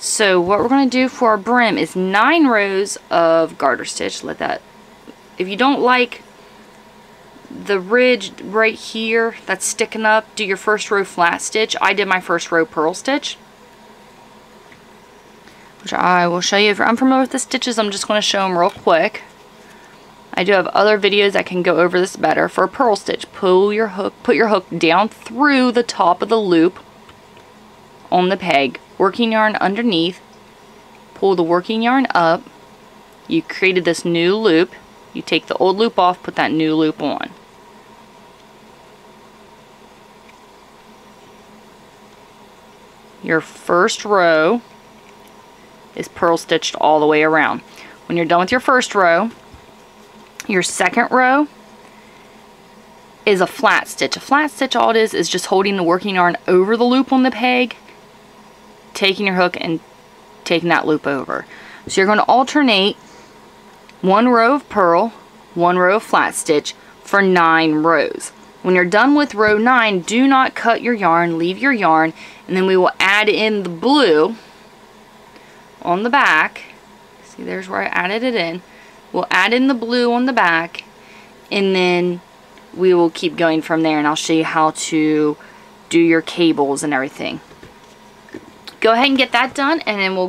So what we're going to do for our brim is nine rows of garter stitch. Let that, if you don't like the ridge right here that's sticking up, do your first row flat stitch. I did my first row purl stitch. Which I will show you. If you're unfamiliar with the stitches, I'm just going to show them real quick. I do have other videos that can go over this better. For a purl stitch, pull your hook, put your hook down through the top of the loop on the peg, working yarn underneath, pull the working yarn up, you created this new loop, you take the old loop off, put that new loop on. Your first row is purl stitched all the way around. When you're done with your first row, your second row is a flat stitch. A flat stitch, all it is, is just holding the working yarn over the loop on the peg, taking your hook and taking that loop over. So you're going to alternate one row of purl, one row of flat stitch for nine rows. When you're done with row nine, do not cut your yarn, leave your yarn, and then we will add in the blue on the back. See, there's where I added it in. We'll add in the blue on the back, and then we will keep going from there, and I'll show you how to do your cables and everything. Go ahead and get that done, and then we'll